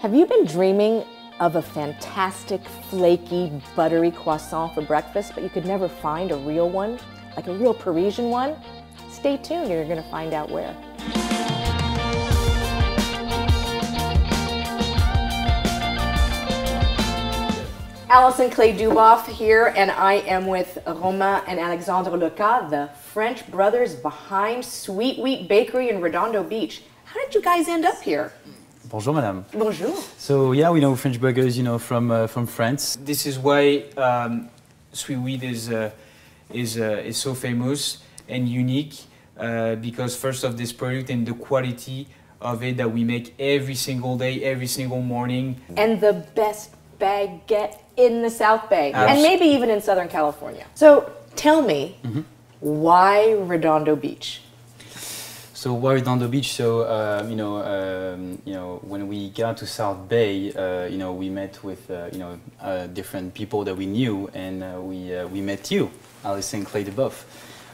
Have you been dreaming of a fantastic, flaky, buttery croissant for breakfast, but you could never find a real one, like a real Parisian one? Stay tuned, you're going to find out where. Alison Clay Duboff here, and I am with Romain and Alexandre Leca, the French brothers behind Sweet Wheat Bakery in Redondo Beach. How did you guys end up here? Bonjour, madame. Bonjour. So yeah, we know French burgers, you know, from uh, from France. This is why um, Sweet Wheat is uh, is uh, is so famous and unique uh, because first of this product and the quality of it that we make every single day, every single morning. And the best baguette in the South Bay, Abs- and maybe even in Southern California. So tell me, why Redondo Beach? So why Redondo Beach? So um, you know, um, you know, when we got to South Bay, uh, you know, we met with uh, you know uh, different people that we knew, and uh, we uh, we met you, Alison Clay Duboff.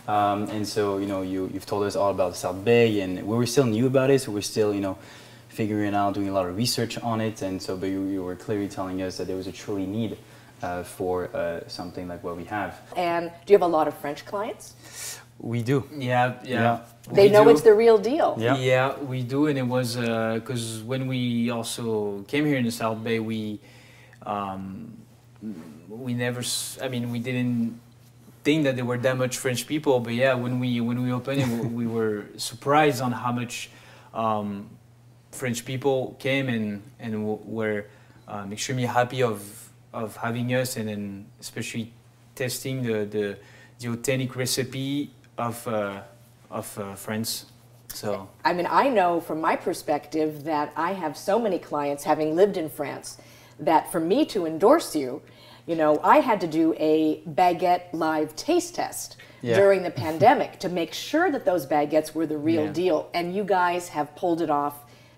Um, and so you know, you you've told us all about South Bay, and we were still new about it, so we're still you know figuring out, doing a lot of research on it, and so but you, you were clearly telling us that there was a truly need uh, for uh, something like what we have. And do you have a lot of French clients? We do. Yeah, yeah. Yeah. They we know do. it's the real deal. Yeah. Yeah, we do, and it was because when we also came here in the South Bay, we um, we never. I mean, we didn't think that there were that much French people, but yeah, when we when we opened it, we were surprised on how much um, French people came and and were um, extremely happy of of having us, and then especially testing the the, the authentic recipe of uh, of uh, France. So. I mean, I know from my perspective that I have so many clients having lived in France that for me to endorse you, you know, I had to do a baguette live taste test Yeah. during the pandemic to make sure that those baguettes were the real Yeah. deal. And you guys have pulled it off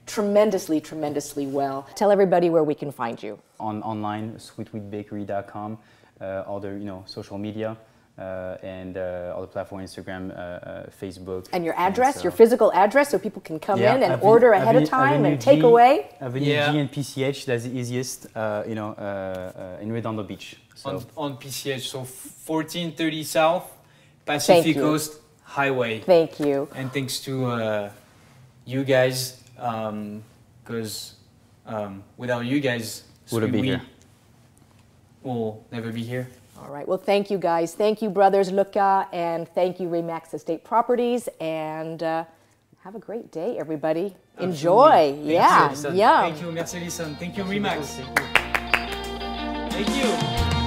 tremendously, tremendously well. Tell everybody where we can find you. on online sweetwheatbakery.com uh, all the you know social media and uh, all the platform instagram uh, uh, facebook And your address, so- your physical address, so people can come Yeah, in and Avenue- order ahead of time Avenue and take away. avenue Yeah. g and pch that's the easiest uh, you know uh, uh, in redondo beach so on, on PCH. So 1430 South, Pacific. Coast Highway. Thank you. And thanks to uh, you guys, because um, without you guys, Wouldn't Sweet be Wheat here. will never be here. All right. Well, thank you guys. Thank you, Brothers Luca, and thank you, Remax Estate Properties. And uh, have a great day, everybody. Enjoy. Absolutely. Yeah. Thank you, Alison. Yum. Thank you, Merci Alison. Thank you, Remax. Thank you.